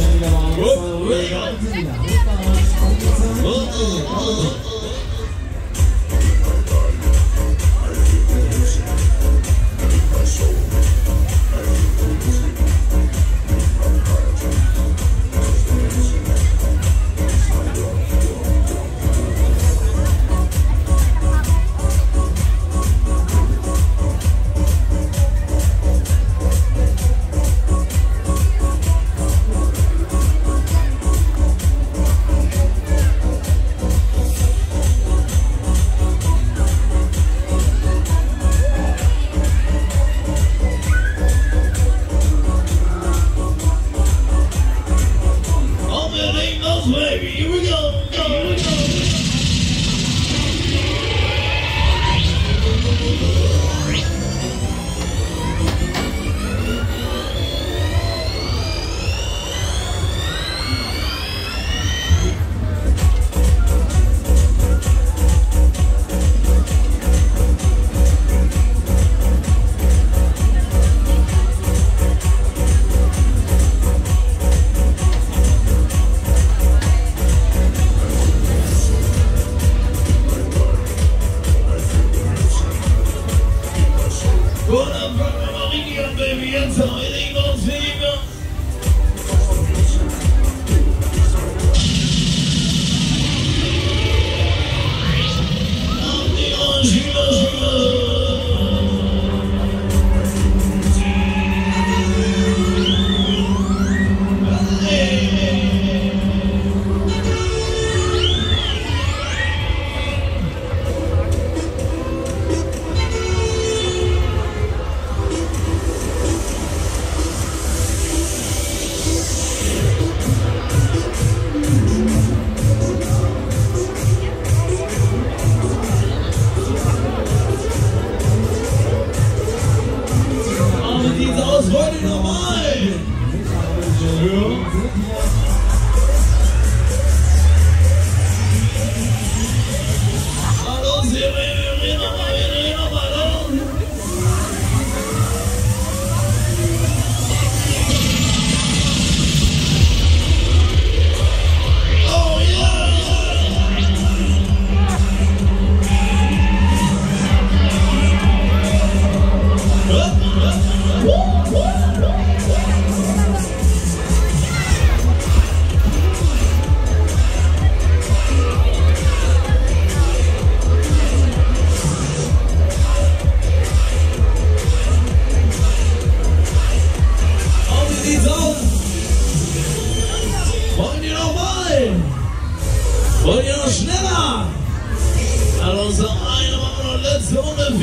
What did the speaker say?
Ständiger Wahl. All Maria, baby? Diese aus heute normal. Und ihr schneller! Also unsere eine Woche und letzte Runde.